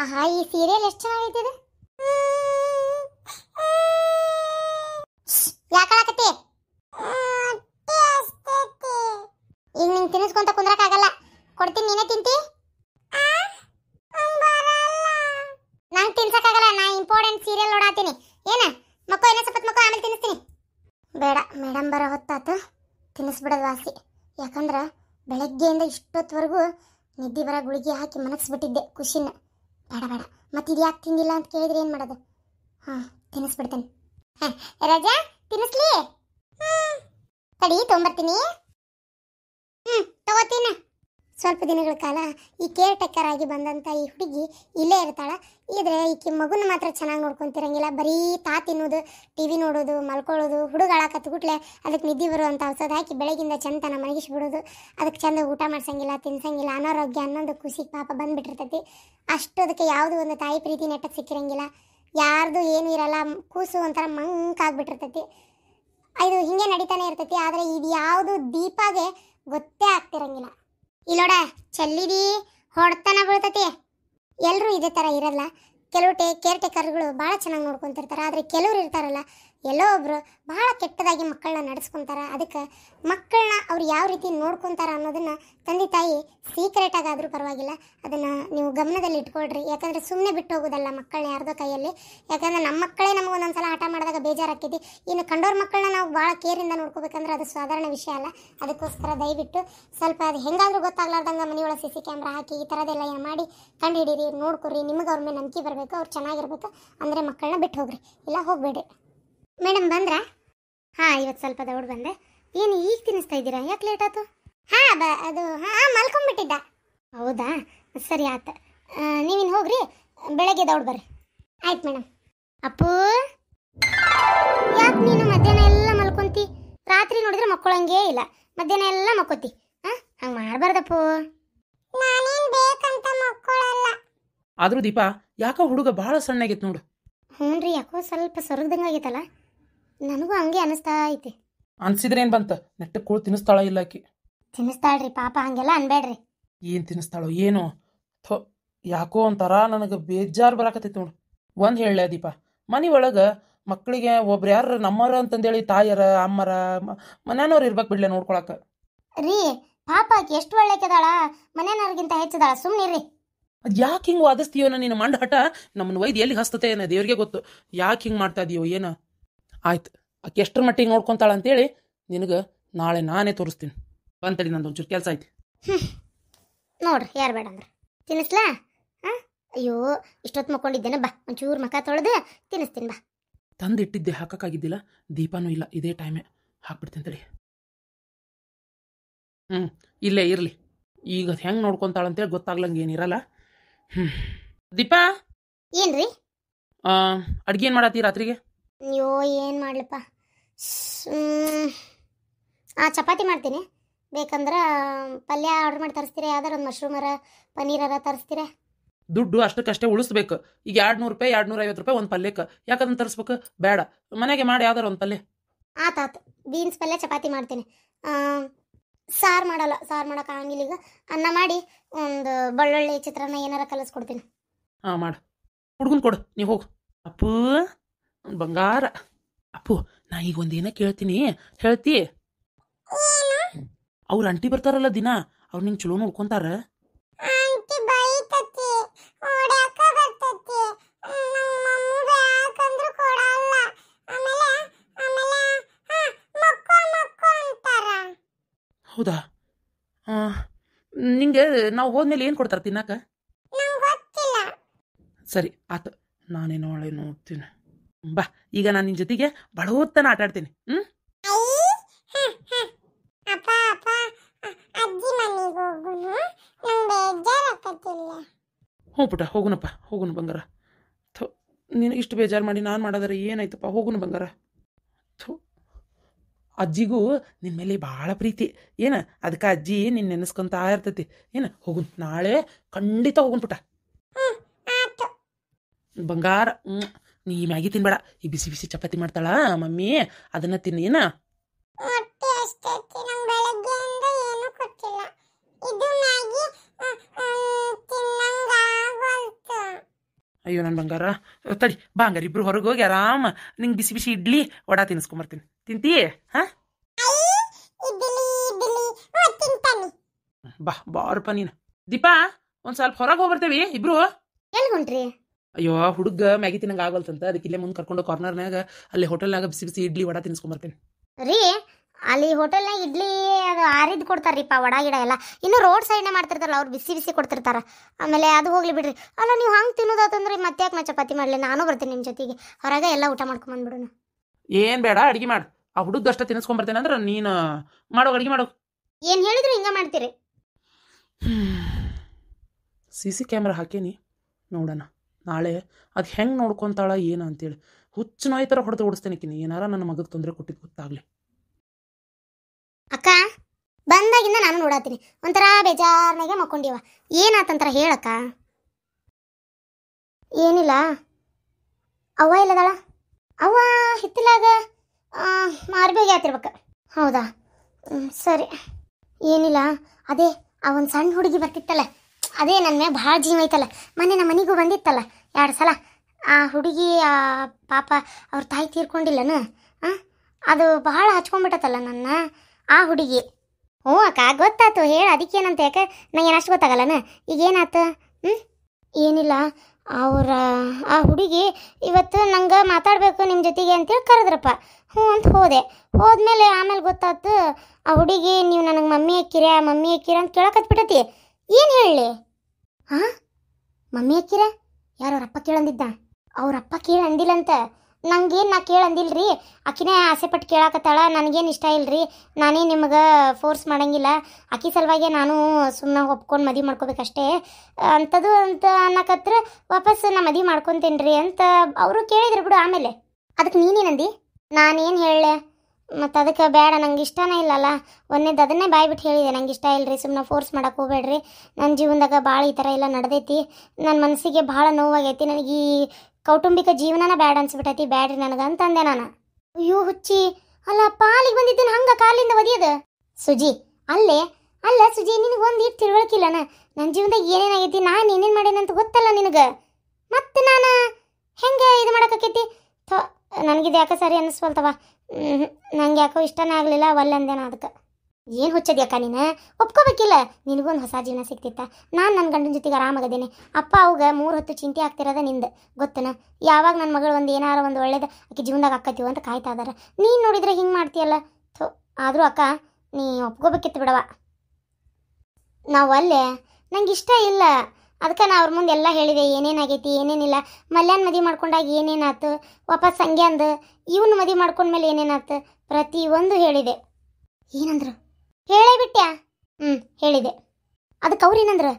ಆಹಾ, ಈ ಸೀರಿಯಲ್ ಎಷ್ಟು ಚೆನ್ನಾಗೈತಿದೆ ಯಾಕಳಕತ್ತಿ ಈಗ ನಿಂಗೆ ತಿನ್ನಿಸ್ಕೊಂತ ಕುಂದ್ರಕ್ಕಾಗಲ್ಲ ಕೊಡ್ತೀನಿ, ನೀನೇ ತಿಂತಿ? ನಂಗೆ ತಿನ್ಸಕ್ಕಾಗಲ್ಲ ನಾ ಇಂಪಾರ್ಟೆಂಟ್ ಸೀರಿಯಲ್ ನೋಡಾತೀನಿ. ಏನ? ಮಕ್ಕೋ ಏನೋ ಸಪತ್ ಮಕ್ಕೋ, ಆಮೇಲೆ ತಿನ್ನಿಸ್ತೀನಿ. ಬೇಡ ಮೇಡಮ್ ಬರೋ ಹೊತ್ತಾತು. ತಿನ್ನಿಸ್ಬಿಡೋದು ವಾಸಿ. ಯಾಕಂದ್ರೆ ಬೆಳಗ್ಗೆಯಿಂದ ಇಷ್ಟೊತ್ತವರೆಗೂ ನಿದ್ದೆ ಬರೋ ಗುಳಿಗೆ ಹಾಕಿ ಮನಗಿಸ್ಬಿಟ್ಟಿದ್ದೆ ಖುಷಿನ. ಬೇಡ ಬೇಡ. ಮತ್ತೆ ಇದು ಯಾಕೆ ತಿಂದಿಲ್ಲ ಅಂತ ಕೇಳಿದ್ರೆ ಏನು ಮಾಡೋದು? ಹಾಂ, ತಿನ್ನಿಸ್ಬಿಡ್ತೇನೆ. ರಜಾ, ತಿನ್ನಿಸ್ಲಿ? ತಡಿ ತಗೋತೀನಿ ಸ್ವಲ್ಪ ದಿನಗಳ ಕಾಲ ಈ ಕೇರ್ ಟೇಕರ್ ಆಗಿ ಬಂದಂಥ ಈ ಹುಡುಗಿ ಇಲ್ಲೇ ಇರ್ತಾಳೆ. ಇದ್ರೆ ಈಕೆ ಮಗುನ ಮಾತ್ರ ಚೆನ್ನಾಗಿ ನೋಡ್ಕೊತಿರಂಗಿಲ್ಲ. ಬರೀ ತಾ ತಿನ್ನೋದು ಟಿ ವಿ ನೋಡೋದು, ಮಲ್ಕೊಳ್ಳೋದು ಹುಡುಗ ಅಳಕತ್ಬಿಟ್ಲೆ ಅದಕ್ಕೆ ನಿದ್ದೆ ಬರುವಂಥ ಔಷಧ ಹಾಕಿ ಬೆಳಗಿಂದ ಚಂತನ ಮಲಗಿಸ್ಬಿಡೋದು. ಅದಕ್ಕೆ ಚಂದ ಊಟ ಮಾಡ್ಸಂಗಿಲ್ಲ, ತಿನ್ಸಂಗಿಲ್ಲ, ಅನಾರೋಗ್ಯ ಅನ್ನೋದು ಖುಷಿ ಪಾಪ ಬಂದುಬಿಟ್ಟಿರ್ತೈತಿ. ಅಷ್ಟು ಅದಕ್ಕೆ ಯಾವುದೋ ಒಂದು ತಾಯಿ ಪ್ರೀತಿ ನೆಟ್ಟಕ್ಕೆ ಸಿಕ್ಕಿರಂಗಿಲ್ಲ. ಯಾರ್ದು ಏನು ಇರಲ್ಲ, ಕೂಸು ಒಂಥರ ಮಂಕಾಗ್ಬಿಟ್ಟಿರ್ತೈತಿ ಇದು ಹಿಂಗೆ ನಡೀತಾನೆ ಇರ್ತೈತಿ. ಆದರೆ ಇದು ಯಾವುದು ದೀಪಾಗೆ ಗೊತ್ತೇ ಆಗ್ತಿರಂಗಿಲ್ಲ. ಇಲ್ಲೋಡ ಚೆಲ್ಲಿದಿ? ಹೊಡ್ತನ ಬೀಳ್ತತಿ. ಎಲ್ಲರೂ ಇದೇ ಥರ ಇರಲ್ಲ. ಕೆಲವು ಟೇ ಕೇರ್ ಟೇಕರ್ಗಳು ಭಾಳ ಚೆನ್ನಾಗಿ ನೋಡ್ಕೊತಿರ್ತಾರೆ. ಆದರೆ ಕೆಲವ್ರು ಇರ್ತಾರಲ್ಲ ಎಲ್ಲೋ ಒಬ್ಬರು ಬಹಳ ಕೆಟ್ಟದಾಗಿ ಮಕ್ಕಳನ್ನ ನಡೆಸ್ಕೊಂತಾರ. ಅದಕ್ಕೆ ಮಕ್ಕಳನ್ನ ಅವ್ರು ಯಾವ ರೀತಿ ನೋಡ್ಕೊತಾರ ಅನ್ನೋದನ್ನ ತಂದೆ ತಾಯಿ ಸೀಕ್ರೆಟ್ ಆಗಾದರೂ ಪರವಾಗಿಲ್ಲ. ಅದನ್ನು ನೀವು ಗಮನದಲ್ಲಿ ಇಟ್ಕೊಳ್ರಿ. ಯಾಕಂದರೆ ಸುಮ್ಮನೆ ಬಿಟ್ಟು ಹೋಗೋದಲ್ಲ ಮಕ್ಕಳನ್ನ ಯಾರ್ದೋ ಕೈಯಲ್ಲಿ. ಯಾಕಂದ್ರೆ ನಮ್ಮ ಮಕ್ಕಳೇ ನಮಗೆ ಒಂದೊಂದ್ಸಲ ಆಟ ಮಾಡಿದಾಗ ಬೇಜಾರಾಗ್ತೈತಿ. ಇನ್ನು ಕಂಡೋರ್ ಮಕ್ಕಳನ್ನ ನಾವು ಭಾಳ ಕೇರಿಂದ ನೋಡ್ಕೋಬೇಕಂದ್ರೆ ಅದು ಸಾಧಾರಣ ವಿಷಯ ಅಲ್ಲ. ಅದಕ್ಕೋಸ್ಕರ ದಯವಿಟ್ಟು ಸ್ವಲ್ಪ ಅದು ಹೆಂಗಾದರೂ ಗೊತ್ತಾಗ್ಲಾರ್ದಂಗೆ ಮನೆಯೊಳಗೆ ಸಿ ಸಿ ಕ್ಯಾಮ್ರಾ ಹಾಕಿ ಈ ಥರದ್ದೆಲ್ಲ ಮಾಡಿ ಕಂಡು ಹಿಡೀರಿ ನೋಡ್ಕೊರಿ ನಿಮಗೆ ಅವ್ರ ಮೇಲೆ ನಂಬಿಕೆ ಬರಬೇಕು, ಅವ್ರು ಚೆನ್ನಾಗಿರ್ಬೇಕು. ಅಂದರೆ ಮಕ್ಕಳನ್ನ ಬಿಟ್ಟು ಹೋಗ್ರಿ. ಇಲ್ಲ ಹೋಗಬೇಡಿ ಮೇಡಮ್ ಬಂದ್ರಾ? ಹಾಂ ಇವತ್ತು ಸ್ವಲ್ಪ ದೌಡ್ ಬಂದೆ. ಏನು ಈಗ ತಿನ್ನಿಸ್ತಾ ಇದ್ದೀರಾ? ಯಾಕೆ ಲೇಟ್ ಆಯ್ತು? ಹಾಂ ಬ ಅದು ಹಾಂ ಮಲ್ಕೊಂಡ್ಬಿಟ್ಟಿದ್ದ ಹೌದಾ? ಸರಿ ಆತ. ನೀವಿನ್ನು ಹೋಗ್ರಿ. ಬೆಳಗ್ಗೆ ದೌಡ್ ಬರ್ರಿ. ಆಯ್ತು ಮೇಡಮ್. ಅಪ್ಪು! ಯಾಕೆ ನೀನು ಮಧ್ಯಾಹ್ನ ಎಲ್ಲ ಮಲ್ಕೊಂತಿ? ರಾತ್ರಿ ನೋಡಿದ್ರೆ ಮಕ್ಕಳಂಗೇ ಇಲ್ಲ. ಮಧ್ಯಾಹ್ನ ಎಲ್ಲ ಮಕ್ಕೋತಿ. ಹಾಂ ಹಂಗೆ ಮಾಡಬಾರ್ದಪ್ಪು. ನಾನೇನ್ ಬೇಕಂತ ಮಕ್ಕಳಲ್ಲ. ಆದ್ರೂ ದೀಪಾ ಯಾಕೋ ಹುಡುಗ ಬಹಳ ಸಣ್ಣಾಗಿತ್ತು ನೋಡು. ಹ್ಞೂ ರೀ ಯಾಕೋ ಸ್ವಲ್ಪ ಸೊರಗ್ದಂಗೆ ಆಗೈತಲ್ಲ ನನಗೂ ಹಂಗೆ ಅನಿಸ್ತಾ ಐತಿ. ಅನ್ಸಿದ್ರೆ ಏನ್ ಬಂತ? ನೆಟ್ಟ ಕೂಳು ತಿನ್ನಿಸ್ತಾಳ ಇಲ್ಲ ಆಕಿ? ತಿನ್ನಿಸ್ತಾಳ್ರಿ ಪಾಪ ಹಂಗೆಲ್ಲ ಅನ್ಬೇಡ್ರಿ. ಏನು ತಿನ್ನಿಸ್ತಾಳೋ ಏನು? ಥೋ ಯಾಕೋ ಒಂಥರ ನನಗೆ ಬೇಜಾರು ಬರಾಕತ್ತೈತಿ ನೋಡು. ಒಂದು ಹೇಳಲೆ ದೀಪ. ಮನೆ ಒಳಗೆ ಮಕ್ಕಳಿಗೆ ಒಬ್ರು ಯಾರು ನಮ್ಮರ ಅಂತಂದೇಳಿ ತಾಯರ ಅಮ್ಮರ ಮನೆಯವ್ರು ಇರ್ಬೇಕು ಬಿಡ್ಲೆ ನೋಡ್ಕೊಳಕ. ರೀ ಪಾಪ ಆಕಿ ಎಷ್ಟು ಒಳ್ಳೆಕದಾಳ? ಮನೆಯವ್ರಿಗಿಂತ ಹೆಚ್ಚದಾಳ. ಸುಮ್ಮನಿರಿ ಅದು ಯಾಕೆ ಹಿಂಗೆ ವಾದಿಸ್ತೀಯೋ ನೀನು ಮಂಡ ಹಠ? ನಮ್ಮನ್ನ ವೈದ್ಯ ಎಲ್ಲಿ ಹಸ್ತತೆ ಏನೋ ದೇವ್ರಿಗೆ ಗೊತ್ತು. ಯಾಕೆ ಹಿಂಗೆ ಮಾಡ್ತಾ ಇದೀಯೋ ಏನೋ? ಆಯ್ತು. ಆಕೆ ಎಷ್ಟರ ಮಟ್ಟಿಗೆ ನೋಡ್ಕೊಂತಾಳ ಅಂತೇಳಿ ನಿನಗೆ ನಾಳೆ ನಾನೇ ತೋರಿಸ್ತೀನಿ. ಬಂತಡಿ ನಂದು ಒಂಚೂರು ಕೆಲಸ ಐತಿ. ನೋಡ್ರಿ ಯಾರು ಬೇಡ ಅಂದ್ರೆ. ತಿನ್ನಿಸ್ಲಾ? ಹಾಂ ಅಯ್ಯೋ ಇಷ್ಟೊತ್ತು ಮಕ್ಕೊಂಡಿದ್ದೇನೆ ಬಾ. ಒಂಚೂರು ಮಕ ತೊಳೆದು ತಿನ್ನಿಸ್ತೀನಿ ಬಾ. ತಂದಿಟ್ಟಿದ್ದೆ ಹಾಕಕ್ಕಾಗಿದ್ದಿಲ್ಲ. ದೀಪಾನೂ ಇಲ್ಲ ಇದೇ ಟೈಮೇ ಹಾಕ್ಬಿಡ್ತೀನಿ ತಡಿ. ಹ್ಞೂ ಇಲ್ಲೇ ಇರಲಿ. ಈಗ ಹೆಂಗೆ ನೋಡ್ಕೊತಾಳಂತೇಳಿ ಗೊತ್ತಾಗ್ಲಂಗೆ ಏನಿರಲ್ಲ ಹ್ಞೂ ದೀಪಾ? ಏನ್ರಿ? ಅಡ್ಗೆ ಏನು ಮಾಡತ್ತೀ ರಾತ್ರಿಗೆ? ಅಯ್ಯೋ ಏನು ಮಾಡಲಪ್ಪ? ಆ ಚಪಾತಿ ಮಾಡ್ತೀನಿ. ಬೇಕಂದ್ರೆ ಪಲ್ಯ ಆರ್ಡ್ರ್ ಮಾಡಿ ತರಿಸ್ತೀರಾ? ಯಾವ್ದಾರು ಒಂದು ಮಶ್ರೂಮರ ಪನ್ನೀರರ ತರಿಸ್ತೀರಾ? ದುಡ್ಡು ಅಷ್ಟಕ್ಕಷ್ಟೇ ಉಳಿಸ್ಬೇಕು. ಈಗ ಎರಡು ನೂರು ರೂಪಾಯಿ ಎರಡು ನೂರ ಐವತ್ತು ರೂಪಾಯಿ ಒಂದು ಪಲ್ಯಕ್ಕೆ. ಯಾಕಂದ್ರೆ ತರಿಸ್ಬೇಕು? ಬೇಡ. ಮನೆಗೆ ಮಾಡಿ ಯಾವ್ದಾರು ಒಂದು ಪಲ್ಯ. ಆತಾತು ಬೀನ್ಸ್ ಪಲ್ಯ ಚಪಾತಿ ಮಾಡ್ತೀನಿ. ಸಾರು ಮಾಡಲ್ಲ. ಸಾರು ಮಾಡೋಕ್ಕಾಗಂಗಿಲ್ಲ ಈಗ. ಅನ್ನ ಮಾಡಿ ಒಂದು ಬೆಳ್ಳುಳ್ಳಿ ಚಿತ್ರಾನ್ನ ಏನಾರ ಕಲಿಸ್ಕೊಡ್ತೀನಿ. ಹಾಂ ಮಾಡು. ಹುಡುಗನ್ ಕೊಡು. ನೀವು ಹೋಗು. ಅಪ್ಪು. ಬಂಗಾರ. ಅಪ್ಪು ನಾ ಈಗ ಒಂದೇನ ಕೇಳ್ತೀನಿ. ಹೇಳ್ತಿ. ಅವ್ರ ಅಂಟಿ ಬರ್ತಾರಲ್ಲ ದಿನ ಅವ್ರು ನಿಂಗೆ ಚಲೋ ನೋಡ್ಕೊಂತಾರ. ಹೌದಾ? ನಿಂಗೆ ನಾವು ಹೋದ್ಮೇಲೆ ಏನು ಕೊಡ್ತಾರೆ ತಿನ್ನಕ? ಸರಿ ಆತ ನಾನೇ ನಾಳೆ ನೋಡ್ತೀನಿ. ಬಾ, ಈಗ ನಾನು ನಿನ್ನ ಜೊತೆಗೆ ಬಡವತ್ತನ ಹೊತ್ತನ ಆಟ ಆಡ್ತೀನಿ ಹ್ಞೂ ಹ್ಞೂ ಪುಟ ಹೋಗುನಪ್ಪ, ಹೋಗುನು ಬಂಗಾರ. ಥೋ ನೀನು ಇಷ್ಟು ಬೇಜಾರು ಮಾಡಿ ನಾನು ಮಾಡೋದಾರೆ ಏನಾಯ್ತಪ್ಪ, ಹೋಗುನು ಬಂಗಾರ. ಥೋ, ಅಜ್ಜಿಗೂ ನಿನ್ನ ಮೇಲೆ ಭಾಳ ಪ್ರೀತಿ. ಏನು, ಅದಕ್ಕೆ ಅಜ್ಜಿ ನಿನ್ನ ನೆನೆಸ್ಕೊಂತ ಇರ್ತೈತಿ. ಏನು, ಹೋಗುನ್, ನಾಳೆ ಖಂಡಿತ ಹೋಗುನ್ ಪುಟ ಬಂಗಾರ ಹ್ಞೂ ಈ ಮ್ಯಾಗಿ ತಿನ್ಬೇಡ. ಈ ಬಿಸಿ ಬಿಸಿ ಚಪಾತಿ ಮಾಡ್ತಾಳ ಮಮ್ಮಿ ಅದನ್ನ ತಿನ್ನ ಅಯ್ಯೋ ನನ್ನ ಬಂಗಾರ. ತಡಿ ಬಾ ಹಂಗಾರೆ ಇಬ್ರು ಹೊರಗೆ ಹೋಗಿ ಆರಾಮ. ನಿಂಗೆ ಬಿಸಿ ಬಿಸಿ ಇಡ್ಲಿ ವಡಾ ತಿನ್ಸ್ಕೊಂಬರ್ತೀನಿ ತಿಂತೀ? ಹಾಂ? ಬಾ ಬಾರಪ್ಪ ನೀನು. ದೀಪಾ ಒಂದು ಸ್ವಲ್ಪ ಹೊರಗೆ ಹೋಗ್ಬರ್ತೇವಿ ಇಬ್ರು. ಎಲ್ಲಿ ಹೊಂಟ್ರಿ? ಅಯ್ಯೋ ಹುಡುಗ ಮ್ಯಾಗಿ ತಿನ್ನಂಗೆ ಆಗಲ್ತಂತ ಅದಕ್ಕೆ ಇಲ್ಲೇ ಮುಂದೆ ಕರ್ಕೊಂಡು ಕಾರ್ನರ್ನಾಗ ಅಲ್ಲಿ ಹೋಟೆಲ್ನಾಗ ಬಿಸಿ ಬಿಸಿ ಇಡ್ಲಿ ವಡಾ ತಿನ್ಸ್ಕೊಂಬರ್ತೀನಿ ರೀ ಅಲ್ಲಿ ಹೋಟೆಲ್ನಾಗ ಇಡ್ಲಿ ಅದು ಆರಿದ್ ಕೊಡ್ತಾರ್ರಿಪ್ಪ ವಡ ಗಿಡ ಎಲ್ಲ. ಇನ್ನು ರೋಡ್ ಸೈಡ್ನೇ ಮಾಡ್ತಿರ್ತಾರಲ್ಲ ಅವ್ರು ಬಿಸಿ ಬಿಸಿ ಕೊಡ್ತಿರ್ತಾರ. ಆಮೇಲೆ ಅದು ಹೋಗ್ಲಿ ಬಿಡ್ರಿ. ಅಲ್ಲ ನೀವು ಹಂಗೆ ತಿನ್ನೋದಾತಂದ್ರೆ ಮತ್ತೆ ಯಾಕೆ ನಾ ಚಪಾತಿ ಮಾಡಲಿ? ನಾನು ಬರ್ತೀನಿ ನಿಮ್ಮ ಜೊತೆಗೆ. ಹೊರಗೆ ಎಲ್ಲ ಊಟ ಮಾಡ್ಕೊಂಬಂದ್ಬಿಡೋಣ ಏನು ಬೇಡ ಅಡ್ಗೆ ಮಾಡು. ಆ ಹುಡುಗ ಅಷ್ಟ ತಿನ್ಸ್ಕೊಂಬರ್ತೇನೆ ಅಂದ್ರೆ ನೀನು ಮಾಡೋ ಅಡುಗೆ ಮಾಡೋ. ಏನು ಹೇಳಿದ್ರು ಹಿಂಗೆ ಮಾಡ್ತೀರಿ? ಸಿ ಸಿ ಕ್ಯಾಮ್ರಾ ಹಾಕೇನಿ ನೋಡೋಣ. ನಾಳೆ ಅದು ಹೆಂಗೆ ನೋಡ್ಕೊತಾಳ ಏನು ಅಂತೇಳಿ ಹುಚ್ಚು ನೋಯ್ ಥರ ಹೊಡೆದು ಓಡಿಸ್ತೇನೆ ಏನಾರ ನನ್ನ ಮಗಗೆ ತೊಂದರೆ ಕೊಟ್ಟಿದ್ದು ಗೊತ್ತಾಗಲಿ. ಅಕ್ಕ, ಬಂದಾಗಿಂದ ನಾನು ನೋಡತ್ತೀನಿ ಒಂಥರ ಬೇಜಾರನಾಗೆ ಮಕ್ಕೊಂಡಿವ. ಏನಾತಂತರ ಹೇಳಕ್ಕ? ಏನಿಲ್ಲ. ಅವ್ವ ಇಲ್ಲದಾಳ ಅವ್ವ ಹಿತ್ತಲಾಗ ಮಾರ್ಬೇಗೆ ಆತಿರ್ಬೇಕ. ಹೌದಾ? ಸರಿ. ಏನಿಲ್ಲ. ಅದೇ, ಆ ಒಂದು ಸಣ್ಣ ಹುಡುಗಿ ಬರ್ತಿತ್ತಲ್ಲ. ಅದೇ ನನ್ನ ಮ್ಯಾಗ ಭಾಳ ಜೀವ ಐತಲ್ಲ. ಮೊನ್ನೆ ನಮ್ಮ ಮನೆಗೂ ಬಂದಿತ್ತಲ್ಲ ಎರಡು ಸಲ. ಆ ಹುಡುಗಿ, ಆ ಪಾಪ ಅವ್ರ ತಾಯಿ ತೀರ್ಕೊಂಡಿಲ್ಲನ? ಹಾಂ ಅದು ಬಹಳ ಹಚ್ಕೊಂಡ್ಬಿಟ್ಟತಲ್ಲ ನನ್ನ, ಆ ಹುಡುಗಿ. ಹ್ಞೂ ಅಕ್ಕ ಗೊತ್ತಾತು ಹೇಳ, ಅದಕ್ಕೇನಂತ ಯಾಕೆ? ನಂಗೆ ಏನಷ್ಟು ಈಗ ಏನಾಯ್ತು? ಹ್ಞೂ ಏನಿಲ್ಲ. ಅವರ, ಆ ಹುಡುಗಿ ಇವತ್ತು ನಂಗೆ ಮಾತಾಡಬೇಕು ನಿಮ್ಮ ಜೊತೆಗೆ ಅಂತೇಳಿ ಕರೆದ್ರಪ್ಪ. ಹ್ಞೂ ಅಂತ ಹೋದೆ. ಹೋದ್ಮೇಲೆ ಆಮೇಲೆ ಗೊತ್ತಾಯ್ತು, ಆ ಹುಡುಗಿ, ನೀವು ನನಗೆ ಮಮ್ಮಿ ಹಾಕಿರ ಮಮ್ಮಿ ಹಾಕಿರ ಅಂತ ಕೇಳಕತ್ಬಿಟ್ಟತಿ ಏನು ಹೇಳಲಿ ಹಾಂ ಮಮ್ಮಿ ಅಕ್ಕಿರ? ಯಾರು ಅವ್ರ ಅಪ್ಪ ಕೇಳಂದಿದ್ದ? ಅವ್ರ ಅಪ್ಪ ಕೇಳಂದಿಲ್ಲಂತ. ಏನು ನಾ ಕೇಳಂದಿಲ್ರಿ? ಆಕಿನೇ ಆಸೆ ಪಟ್ಟು ಕೇಳಾಕತ್ತಾಳ, ನನಗೇನು ಇಷ್ಟ ಇಲ್ರಿ? ನಾನೇ ನಿಮಗೆ ಫೋರ್ಸ್ ಮಾಡಂಗಿಲ್ಲ. ಆಕಿ ಸಲುವಾಗಿ ನಾನು ಸುಮ್ಮನೆ ಒಪ್ಕೊಂಡು ಮದುವೆ ಮಾಡ್ಕೋಬೇಕಷ್ಟೇ. ಅಂಥದ್ದು ಅಂತ ಅನ್ನಕತ್ರ ವಾಪಸ್ ನಾ ಮದುವೆ ಮಾಡ್ಕೊತೇನೆ ರೀ ಅಂತ ಅವರು ಕೇಳಿದ್ರು ಬಿಡು ಆಮೇಲೆ. ಅದಕ್ಕೆ ನೀನೇನಂದಿ? ನಾನೇನು ಹೇಳಲೆ ಮತ್ತು ಅದಕ್ಕೆ ಬೇಡ, ನಂಗೆ ಇಷ್ಟನೇ ಇಲ್ಲಲ್ಲ. ಒಂದೇದು ಅದನ್ನೇ ಬಾಯ್ಬಿಟ್ಟು ಹೇಳಿದೆ, ನಂಗೆ ಇಷ್ಟ ಇಲ್ಲರಿ ಸುಮ್ಮನೆ ಫೋರ್ಸ್ ಮಾಡೋಕೆ ಹೋಗ್ಬೇಡ್ರಿ. ನನ್ನ ಜೀವನದಾಗ ಭಾಳ ಈ ಥರ ಎಲ್ಲ ನಡೆದೈತಿ. ನನ್ನ ಮನಸ್ಸಿಗೆ ಭಾಳ ನೋವಾಗೈತಿ, ನನಗೆ ಈ ಕೌಟುಂಬಿಕ ಜೀವನನ ಬೇಡ ಅನ್ಸ್ಬಿಟ್ಟೈತಿ ಬ್ಯಾಡ್ರಿ ನನಗೆ ಅಂತಂದೆ ನಾನು. ಅಯ್ಯೋ ಹುಚ್ಚಿ, ಅಲ್ಲ ಪಾಲಿಗೆ ಬಂದಿದ್ದೇನೆ ಹಂಗೆ ಕಾಲಿಂದ ಒದಿಯೋದು? ಸುಜಿ, ಅಲ್ಲೇ, ಅಲ್ಲ ಸುಜಿ, ನಿನಗೆ ಒಂದು ಇಟ್ಟು ತಿಳುವಳಿಕಿಲ್ಲನ ನನ್ನ ಜೀವನದಾಗ ಏನೇನಾಗೈತಿ ನಾನು ಏನೇನು ಮಾಡೇನಂತ ಗೊತ್ತಲ್ಲ ನಿನಗೆ? ಮತ್ತೆ ನಾನು ಹೆಂಗೆ ಇದು ಮಾಡೋಕ್ಕಾಕೈತಿ ಥೋ ನನಗಿದು ಯಾಕೆ ಸರಿ ಅನ್ನಿಸ್ವಲ್ತವ? ನಂಗೆ ಯಾಕೋ ಇಷ್ಟನೇ ಆಗಲಿಲ್ಲ ಒಲ್ಲಂದೇನ ಅದಕ್ಕೆ. ಏನು ಹುಚ್ಚದ್ಯಾಕ ನೀನು? ಒಪ್ಕೋಬೇಕಿಲ್ಲ. ನಿನಗೊಂದು ಹೊಸ ಜೀವನ ಸಿಕ್ತಿತ್ತ ನಾನು ನನ್ನ ಗಂಡನ ಜೊತೆಗೆ ಆರಾಮಾಗದೇನೆ. ಅಪ್ಪ ಅವಾಗ ಮೂರು ಹೊತ್ತು ಚಿಂತೆ ಆಗ್ತಿರೋದ ನಿಂದು. ಗೊತ್ತನ? ಯಾವಾಗ ನನ್ನ ಮಗಳು ಒಂದು ಏನಾರು ಒಂದು ಒಳ್ಳೇದು ಆಕೆ ಜೀವನದಾಗ ಅಕ್ಕತ್ತೀವ ಅಂತ ಕಾಯ್ತಾ ಇದಾರೆ. ನೀನು ನೋಡಿದ್ರೆ ಹಿಂಗೆ ಮಾಡ್ತೀಯಲ್ಲ? ಥೋ, ಆದರೂ ಅಕ್ಕ, ನೀ ಒಪ್ಕೋಬೇಕಿತ್ತು ಬಿಡವ ನಾವು ಅಲ್ಲೇ ನಂಗೆ ಇಷ್ಟ ಇಲ್ಲ. ಅದಕ್ಕೆ ನಾ ಅವ್ರ ಮುಂದೆ ಎಲ್ಲ ಹೇಳಿದೆ, ಏನೇನಾಗೈತಿ, ಏನೇನಿಲ್ಲ. ಮಲ್ಯಾನ್ ಮದುವೆ ಮಾಡ್ಕೊಂಡಾಗ ಏನೇನಾತು? ವಾಪಸ್ ಹಂಗೆ ಅಂದು, ಇವನು ಮದಿ ಮಾಡ್ಕೊಂಡ್ಮೇಲೆ ಏನೇನಾತು? ಪ್ರತಿ ಒಂದು ಹೇಳಿದೆ. ಏನಂದ್ರು? ಹೇಳೇ ಬಿಟ್ಟ್ಯಾ ಹ್ಞೂ ಹೇಳಿದೆ. ಅದಕ್ಕೆ ಅವ್ರು ಏನಂದ್ರು?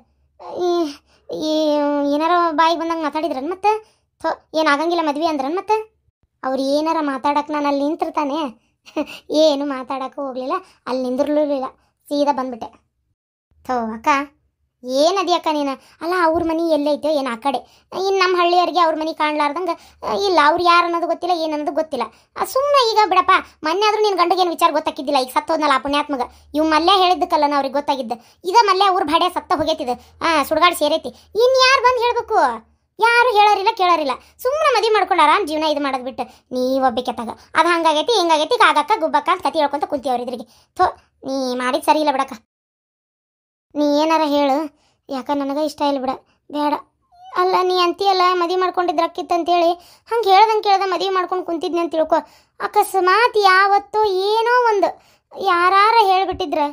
ಏನಾರ ಬಾಯಿಗೆ ಬಂದಂಗೆ ಮಾತಾಡಿದ್ರನ್ ಮತ್ತೆ? ಥೋ ಏನಾಗಂಗಿಲ್ಲ ಮದ್ವೆ ಅಂದ್ರನ್ ಮತ್ತೆ? ಅವ್ರು ಏನಾರ ಮಾತಾಡಕ್ಕೆ ನಾನು ಅಲ್ಲಿ ನಿಂತಿರ್ತಾನೆ? ಏನು ಮಾತಾಡೋಕ್ಕೂ ಹೋಗಲಿಲ್ಲ, ಅಲ್ಲಿ ನಿಂದಿರ್ಲಿಲ್ಲ. ಸೀದಾ ಬಂದ್ಬಿಟ್ಟೆ. ಥೋ, ಅಕ್ಕ. ಏನದಿ ಅಕ್ಕ ನೀನು? ಅಲ್ಲ, ಅವ್ರ ಮನೆ ಎಲ್ಲೈತೆ ಏನು ಆ ಕಡೆ? ಇನ್ನು ನಮ್ಮ ಹಳ್ಳಿಯವ್ರಿಗೆ ಅವ್ರ ಮನೆ ಕಾಣ್ಲಾರ್ದಂಗೆ ಇಲ್ಲ, ಅವ್ರು ಯಾರು ಅನ್ನೋದು ಗೊತ್ತಿಲ್ಲ, ಏನು ಅನ್ನೋದು ಗೊತ್ತಿಲ್ಲ. ಸುಮ್ಮನೆ ಈಗ ಬಿಡಪ್ಪ, ಮೊನ್ನೆ ಆದರೂ ನಿನ್ನ ಏನು ವಿಚಾರ ಗೊತ್ತಾಕಿದ್ದಿಲ್ಲ? ಈಗ ಸತ್ತೋದ್ನಲ್ಲ ಆ ಪುಣ್ಯಾತ್ಮಗ. ಇವ್ ಮಲ್ಲೆ ಹೇಳಿದ್ದಕ್ಕಲ್ಲ ನಾ ಅವ್ರಿಗೆ ಗೊತ್ತಾಗಿದ್ದ. ಈಗ ಮಲ್ಲೆ ಅವ್ರ ಭಾಡೆ ಸತ್ತ ಹೋಗೈತಿದ. ಹಾಂ ಸುಡ್ಗಾಡ್ ಸೇರೈತಿ. ಇನ್ನು ಯಾರು ಬಂದು ಹೇಳಬೇಕು? ಯಾರು ಹೇಳೋರಿಲ್ಲ, ಕೇಳೋರಿಲ್ಲ. ಸುಮ್ಮನೆ ಮದುವೆ ಮಾಡ್ಕೊಂಡು ಆರಾಮ್ ಜೀವನ ಇದು ಮಾಡೋದು ಬಿಟ್ಟು ನೀ ಒಬ್ಬಕ್ಕೆ ತಗ ಅದು ಹಂಗಾಗೈತಿ, ಹಿಂಗಾಗೈತಿ, ಕಾಗಕ್ಕ, ಗುಬ್ಬಕ್ಕ ಅಂತ ಕತಿ ಹೇಳ್ಕೊಂತ ಕುಂತಿ ಇದ್ರಿಗೆ. ಥೋ, ನೀ ಮಾಡಿದ ಸರಿ ಇಲ್ಲ ಬಿಡಕ್ಕ. ನೀ ಏನಾರ ಹೇಳು. ಯಾಕ ನನಗೆ ಇಷ್ಟ ಇಲ್ಲ ಬಿಡ. ಬೇಡ. ಅಲ್ಲ, ನೀ ಅಂತೀಯಲ್ಲ, ಮದುವೆ ಮಾಡ್ಕೊಂಡಿದ್ರೆ ಅಕ್ಕಿತ್ತಂತೇಳಿ ಹಂಗೆ ಹೇಳ್ದಂಗೆ ಕೇಳ್ದೆ ಮದುವೆ ಮಾಡ್ಕೊಂಡು ಕುಂತಿದ್ನಿ ಅಂತ ತಿಳ್ಕೊ. ಅಕಸ್ಮಾತ್ ಯಾವತ್ತೋ ಏನೋ ಒಂದು ಯಾರಾರ ಹೇಳಿಬಿಟ್ಟಿದ್ರೆ,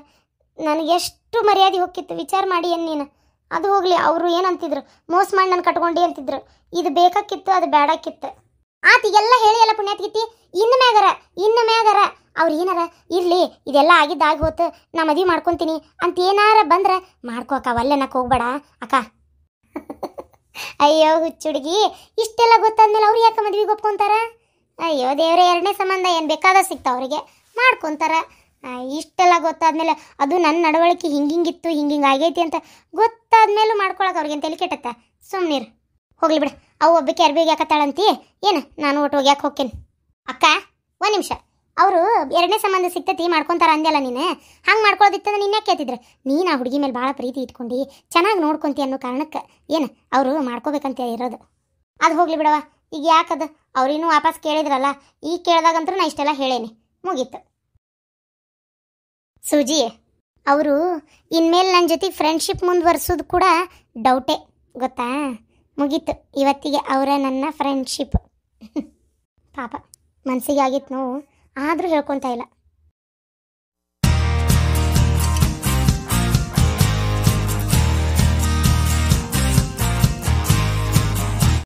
ನನಗೆ ಎಷ್ಟು ಮರ್ಯಾದೆ ಹೋಗಿತ್ತು ವಿಚಾರ ಮಾಡಿ ಏನು ನೀನು? ಅದು ಹೋಗಲಿ, ಅವರು ಏನಂತಿದ್ರು? ಮೋಸ ಮಾಡಿ ನಾನು ಕಟ್ಕೊಂಡು ಅಂತಿದ್ರು. ಇದು ಬೇಕಾಕಿತ್ತು, ಅದು ಬೇಡಕ್ಕಿತ್ತು ಆತ ಈಗೆಲ್ಲ ಹೇಳಿ ಅಲ್ಲ ಪುಣ್ಯಾತ್ಗಿತ್ತಿ ಇನ್ನು ಮ್ಯಾಗರ ಇನ್ನು ಮ್ಯಾಗರ. ಅವ್ರು ಏನಾರ, ಇರ್ಲಿ, ಇದೆಲ್ಲ ಆಗಿದ್ದಾಗಿ ಹೋತು, ನಾ ಮದ್ವೆ ಮಾಡ್ಕೊಂತೀನಿ. ಅಂತ ಏನಾರ ಬಂದ್ರೆ ಮಾಡ್ಕೋ ಅಕ್ಕ ಒಲ್ಲೆನಕ್ಕೆ ಹೋಗ್ಬೇಡ, ಅಕ್ಕ. ಅಯ್ಯೋ, ಹುಚ್ಚುಡುಗಿ, ಇಷ್ಟೆಲ್ಲ ಗೊತ್ತಾದ್ಮೇಲೆ ಅವ್ರು ಯಾಕೆ ಮದ್ವೆಗೆ ಒಪ್ಕೊಂತಾರ? ಅಯ್ಯೋ, ದೇವ್ರೆ, ಎರಡನೇ ಸಂಬಂಧ, ಏನು ಬೇಕಾದ ಸಿಗ್ತಾವ ಅವರಿಗೆ. ಮಾಡ್ಕೊಂತಾರ. ಇಷ್ಟೆಲ್ಲ ಗೊತ್ತಾದ್ಮೇಲೆ ಅದು ನನ್ನ ನಡವಳಿಕೆ ಹಿಂಗಿಂಗಿತ್ತು ಹಿಂಗಿಂಗ್ ಆಗೈತಿ ಅಂತ ಗೊತ್ತಾದ್ಮೇಲೂ ಮಾಡ್ಕೊಳಕ್ಕೆ ಅವ್ರಿಗೆ ತಲೆ ಕೆಟ್ಟತ್ತ? ಸುಮ್ನೀರ್. ಹೋಗ್ಲಿ ಬಿಡು. ಅವು ಒಬ್ಬಕ್ಕೆ ಅರ್ಬಿಗೆ ಯಾಕತ್ತಾಳಂತಿ ಏನು, ನಾನು ಒಟ್ಟು ಹೋಗ್ಯಾಕೆ ಹೋಗ್ತೇನೆ ಅಕ್ಕ, ಒಂದು ನಿಮಿಷ. ಅವರು ಎರಡನೇ ಸಂಬಂಧ ಸಿಕ್ತತಿ ಮಾಡ್ಕೊಂತಾರ ಅಂದೆಲ್ಲ ನೀನು? ಹಂಗೆ ಮಾಡ್ಕೊಳ್ಳೋದಿತ್ತಂದ್ರೆ ನಿನ್ನೆ ಕೇಳ್ತಿದ್ರೆ? ನೀನು ಆ ಹುಡುಗಿ ಮೇಲೆ ಭಾಳ ಪ್ರೀತಿ ಇಟ್ಕೊಂಡು, ಚೆನ್ನಾಗಿ ನೋಡ್ಕೊಂತಿ ಅನ್ನೋ ಕಾರಣಕ್ಕೆ ಏನು, ಅವರು ಮಾಡ್ಕೋಬೇಕಂತ ಇರೋದು. ಅದು ಹೋಗ್ಲಿ ಬಿಡವ ಈಗ ಯಾಕದು ಅವ್ರಿನ್ನೂ ವಾಪಸ್ ಕೇಳಿದ್ರಲ್ಲ, ಈಗ ಕೇಳಿದಾಗಂತೂ ನಾ ಇಷ್ಟೆಲ್ಲ ಹೇಳೇನಿ. ಮುಗೀತು. ಸೂಜಿ, ಅವರು ಇನ್ಮೇಲೆ ನನ್ನ ಜೊತೆ ಫ್ರೆಂಡ್ಶಿಪ್ ಮುಂದುವರ್ಸೋದು ಕೂಡ ಡೌಟೇ ಗೊತ್ತಾ? ಮುಗೀತು. ಇವತ್ತಿಗೆ ಅವರ ನನ್ನ ಫ್ರೆಂಡ್ಶಿಪ್ ಪಾಪ ಮನಸ್ಸಿಗೆ ಆಗಿತ್ತು ನೋವು ಆದರೂ ಹೇಳ್ಕೊತಾ ಇಲ್ಲ.